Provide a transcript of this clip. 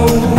Oh.